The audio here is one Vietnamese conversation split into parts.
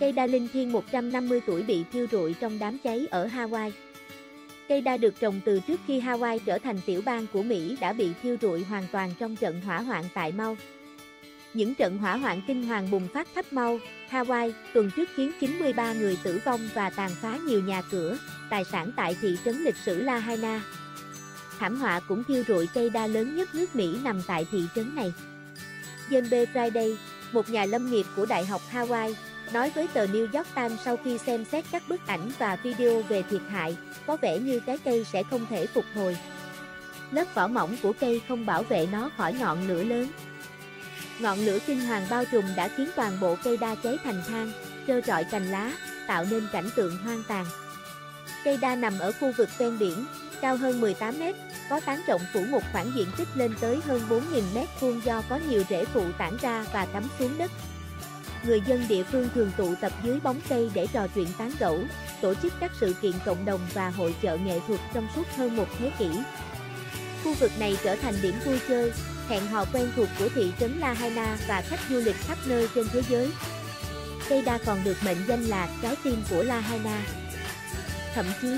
Cây đa linh thiên 150 tuổi bị thiêu rụi trong đám cháy ở Hawaii. Cây đa được trồng từ trước khi Hawaii trở thành tiểu bang của Mỹ đã bị thiêu rụi hoàn toàn trong trận hỏa hoạn tại Mau. Những trận hỏa hoạn kinh hoàng bùng phát khắp Mau, Hawaii, tuần trước khiến 93 người tử vong và tàn phá nhiều nhà cửa, tài sản tại thị trấn lịch sử Lahaina. Thảm họa cũng thiêu rụi cây đa lớn nhất nước Mỹ nằm tại thị trấn này. John B. Friday, một nhà lâm nghiệp của Đại học Hawaii, nói với tờ New York Times sau khi xem xét các bức ảnh và video về thiệt hại, có vẻ như cái cây sẽ không thể phục hồi. Lớp vỏ mỏng của cây không bảo vệ nó khỏi ngọn lửa lớn. Ngọn lửa kinh hoàng bao trùm đã khiến toàn bộ cây đa cháy thành than, trơ trọi cành lá, tạo nên cảnh tượng hoang tàn. Cây đa nằm ở khu vực ven biển, cao hơn 18 mét, có tán rộng phủ một khoảng diện tích lên tới hơn 4.000 mét vuông do có nhiều rễ phụ tản ra và cắm xuống đất. Người dân địa phương thường tụ tập dưới bóng cây để trò chuyện tán gẫu, tổ chức các sự kiện cộng đồng và hội chợ nghệ thuật trong suốt hơn một thế kỷ. Khu vực này trở thành điểm vui chơi, hẹn hò quen thuộc của thị trấn La Haina và khách du lịch khắp nơi trên thế giới. Cây đa còn được mệnh danh là trái tim của La Haina. Thậm chí,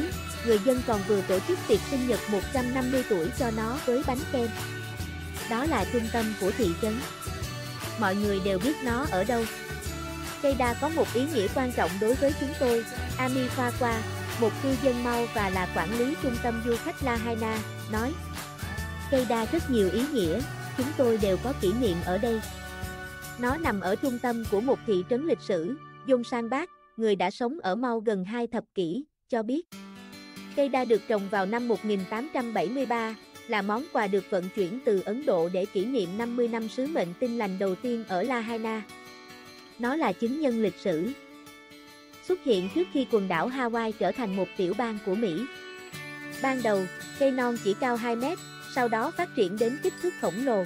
người dân còn vừa tổ chức tiệc sinh nhật 150 tuổi cho nó với bánh kem. Đó là trung tâm của thị trấn. Mọi người đều biết nó ở đâu. Cây đa có một ý nghĩa quan trọng đối với chúng tôi, Ami Fakwa, một cư dân mau và là quản lý trung tâm du khách La Haina, nói. Cây đa rất nhiều ý nghĩa, chúng tôi đều có kỷ niệm ở đây. Nó nằm ở trung tâm của một thị trấn lịch sử, Dung Sang Bác, người đã sống ở Mau gần hai thập kỷ, cho biết. Cây đa được trồng vào năm 1873, là món quà được vận chuyển từ Ấn Độ để kỷ niệm 50 năm sứ mệnh tinh lành đầu tiên ở Lahaina. Nó là chứng nhân lịch sử. Xuất hiện trước khi quần đảo Hawaii trở thành một tiểu bang của Mỹ. Ban đầu, cây non chỉ cao 2 mét, sau đó phát triển đến kích thước khổng lồ.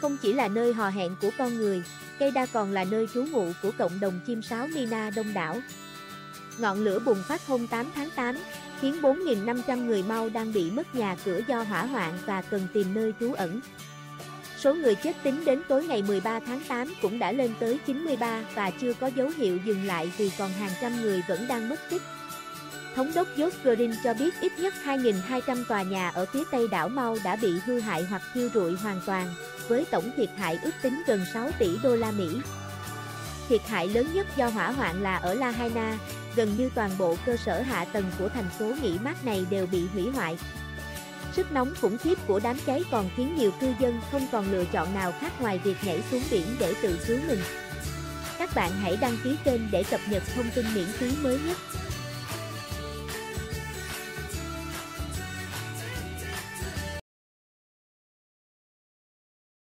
Không chỉ là nơi hò hẹn của con người, cây đa còn là nơi trú ngụ của cộng đồng chim sáo Nina đông đảo. Ngọn lửa bùng phát hôm 8 tháng 8, khiến 4.500 người mau đang bị mất nhà cửa do hỏa hoạn và cần tìm nơi trú ẩn. Số người chết tính đến tối ngày 13 tháng 8 cũng đã lên tới 93 và chưa có dấu hiệu dừng lại vì còn hàng trăm người vẫn đang mất tích. Thống đốc Josh Green cho biết ít nhất 2.200 tòa nhà ở phía tây đảo Mau đã bị hư hại hoặc thiêu rụi hoàn toàn, với tổng thiệt hại ước tính gần 6 tỷ đô la Mỹ. Thiệt hại lớn nhất do hỏa hoạn là ở Lahaina, gần như toàn bộ cơ sở hạ tầng của thành phố nghỉ mát này đều bị hủy hoại. Sức nóng khủng khiếp của đám cháy còn khiến nhiều cư dân không còn lựa chọn nào khác ngoài việc nhảy xuống biển để tự cứu mình. Các bạn hãy đăng ký kênh để cập nhật thông tin miễn phí mới nhất.